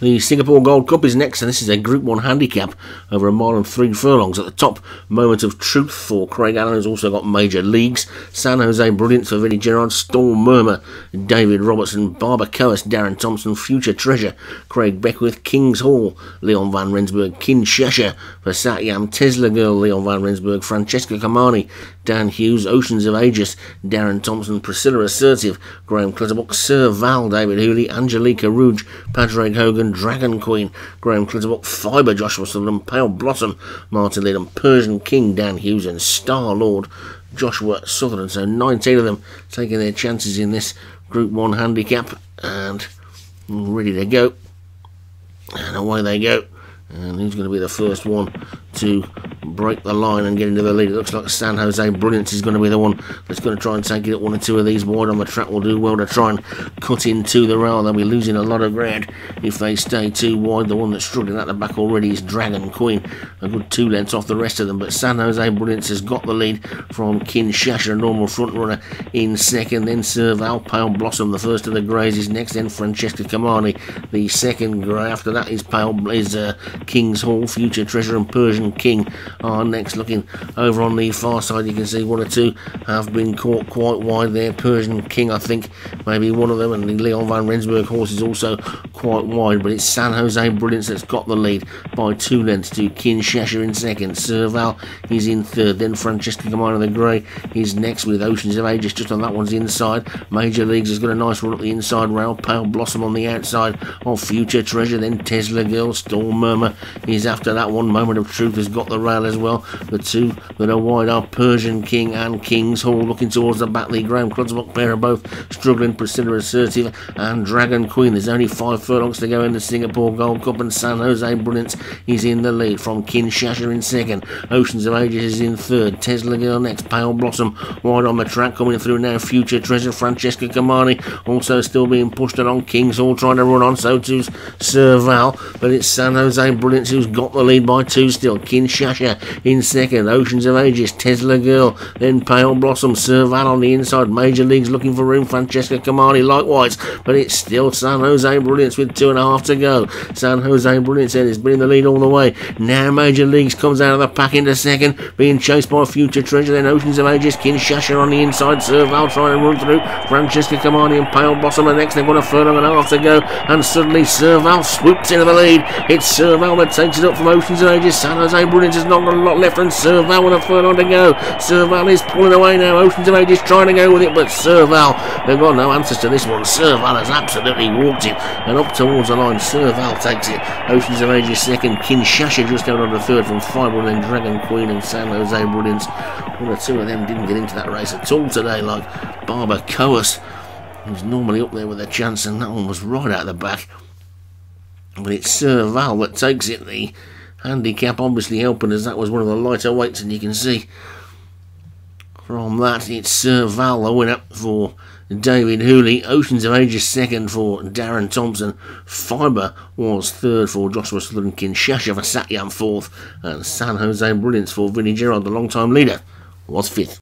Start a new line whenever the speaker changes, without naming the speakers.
The Singapore Gold Cup is next, and this is a Group 1 handicap over a mile and three furlongs. At the top, Moment of Truth for Craig Allen, who's also got major leagues. San Jose Brilliance for Vinnie Gerard, Storm Murmur, David Robertson, Barber Coas, Darren Thompson, Future Treasure, Craig Beckwith, Kings Hall, Leon Van Rensburg, Kinshasa for Satyam, Tesla Girl, Leon Van Rensburg, Francesca Kamani, Dan Hughes, Oceans of Aegis, Darren Thompson, Priscilla Assertive, Graham Clutterbuck, Sir Val, David Hooley, Angelica Rouge, Padraig Hogan, Dragon Queen, Graham Clutterbuck, Fibre, Joshua Sutherland, Pale Blossom, Martin Lidham, Persian King, Dan Hughes, and Star Lord, Joshua Sutherland. So 19 of them taking their chances in this Group 1 handicap and ready to go. And away they go. And who's going to be the first one to break the line and get into the lead. It looks like San Jose Brilliance is going to be the one that's going to try and take it one or two of these wide on the track. Will do well to try and cut into the rail. They'll be losing a lot of ground if they stay too wide. The one that's struggling at the back already is Dragon Queen, a good two lengths off the rest of them. But San Jose Brilliance has got the lead from Kinshasa, a normal front runner in second. Then Sir Val Pale Blossom, the first of the greys, is next. Then Francesca Kamani, the second grey. After that is Pale is uh, King's Hall, Future Treasure, and Persian King are next. Looking over on the far side, you can see one or two have been caught quite wide there. Persian King, I think, maybe one of them, and the Leon Van Rensburg horse is also quite wide. But it's San Jose Brilliance that's got the lead by two lengths to Kinshasa in second. Serval is in third. Then Francesca Camino the Grey is next with Oceans of Ages just on that one's inside. Major Leagues has got a nice run at the inside rail. Pale Blossom on the outside of Future Treasure. Then Tesla Girl, Storm Murmur is after that one. Moment of Truth has got the rail as well. The two that are wide are Persian King and King's Hall looking towards the back. The Graham Clutterbuck pair are both struggling. Priscilla Assertive and Dragon Queen. There's only five furlongs to go in the Singapore Gold Cup, and San Jose Brilliance is in the lead from Kinshasa in second. Oceans of Ages is in third. Tesla Girl next. Pale Blossom wide on the track coming through now. Future Treasure Francesca Kamani also still being pushed along. King's Hall trying to run on. So too's Sir Val, but it's San Jose Brilliance who's got the lead by two still. Kinshasa in second. Oceans of Ages, Tesla Girl, then Pale Blossom, Serval on the inside. Major Leagues looking for room. Francesca Kamani likewise, but it's still San Jose Brilliance with two and a half to go. San Jose Brilliance then is been in the lead all the way. Now Major Leagues comes out of the pack into second, being chased by Future Treasure. Then Oceans of Ages, Kinshasa on the inside. Sir Val trying to run through. Francesca Kamani and Pale Blossom are next. They've got a furlong and a half to go, and suddenly Sir Val swoops into the lead. It's Sir Val that takes it up from Oceans of Ages. San Jose Brilliance has not got a lot left, and Sir Val with a furlong to go. Sir Val is pulling away now. Oceans of Ages trying to go with it, but Sir Val, they've got no answers to this one. Sir Val has absolutely walked it, and up towards the line, Sir Val takes it. Oceans of Ages second, Kinshasa just down on the third from Fibre, then Dragon Queen and San Jose Brilliance. One or two of them didn't get into that race at all today, like Barber Coas, who's normally up there with a chance, and that one was right out of the back. But it's Sir Val that takes it. The handicap obviously helping as that was one of the lighter weights, and you can see from that it's Sir Val the winner for David Hooley. Oceans of Ages second for Darren Thompson. Fibre was third for Joshua Sutherland. Kinshasa for Satyam fourth. And San Jose Brilliance for Vinnie Gerard, the long-time leader, was fifth.